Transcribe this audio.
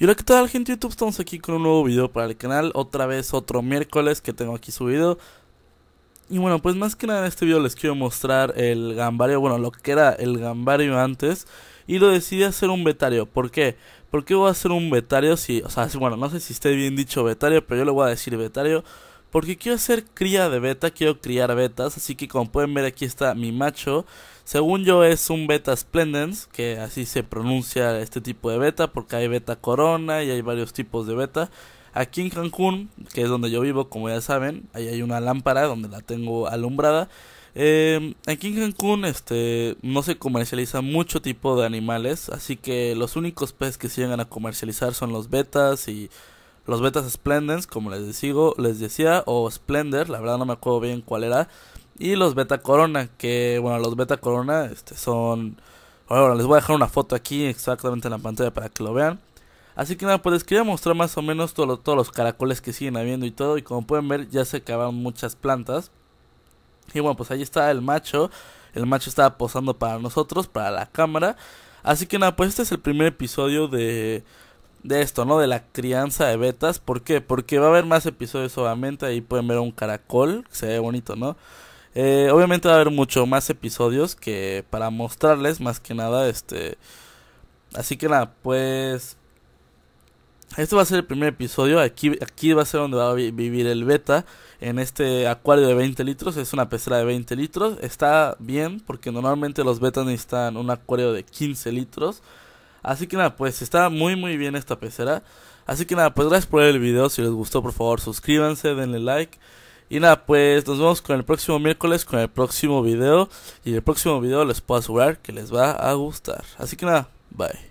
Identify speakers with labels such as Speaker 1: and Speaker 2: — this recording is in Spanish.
Speaker 1: Y hola, ¿qué tal gente de YouTube? Estamos aquí con un nuevo video para el canal, otra vez otro miércoles que tengo aquí subido. Y bueno, pues más que nada en este video les quiero mostrar el gambario, bueno, lo que era el gambario antes. Y lo decidí hacer un betario, ¿por qué? ¿Por qué voy a hacer un betario si, o sea, bueno, no sé si esté bien dicho betario, pero yo le voy a decir betario. Porque quiero hacer cría de beta, quiero criar betas, así que como pueden ver aquí está mi macho. Según yo es un beta splendens, que así se pronuncia este tipo de beta, porque hay beta corona y hay varios tipos de beta. Aquí en Cancún, que es donde yo vivo, como ya saben, ahí hay una lámpara donde la tengo alumbrada. Eh, aquí en Cancún este, no se comercializa mucho tipo de animales, así que los únicos peces que se llegan a comercializar son los betas y los betas Splendens, como les, digo, les decía, o Splendor, la verdad no me acuerdo bien cuál era, y los beta corona, que bueno, los beta corona este, son... Bueno, les voy a dejar una foto aquí exactamente en la pantalla para que lo vean. Así que nada, pues les quería mostrar más o menos todos los caracoles que siguen habiendo y todo. Y como pueden ver, ya se acabaron muchas plantas. Y bueno, pues ahí está el macho. El macho estaba posando para nosotros, para la cámara. Así que nada, pues este es el primer episodio de de esto, ¿no? De la crianza de betas. ¿Por qué? Porque va a haber más episodios obviamente. Ahí pueden ver un caracol. se ve bonito, ¿no? Eh, obviamente va a haber mucho más episodios que para mostrarles más que nada. Este. Así que nada, pues... Este va a ser el primer episodio. Aquí, aquí va a ser donde va a vivir el beta. En este acuario de 20 litros. Es una pecera de 20 litros. Está bien porque normalmente los betas necesitan un acuario de 15 litros. Así que nada, pues está muy muy bien esta pecera. Así que nada, pues gracias por ver el video. Si les gustó, por favor, suscríbanse, denle like. Y nada, pues nos vemos con el próximo miércoles con el próximo video. Y el próximo video les puedo asegurar que les va a gustar. Así que nada, bye.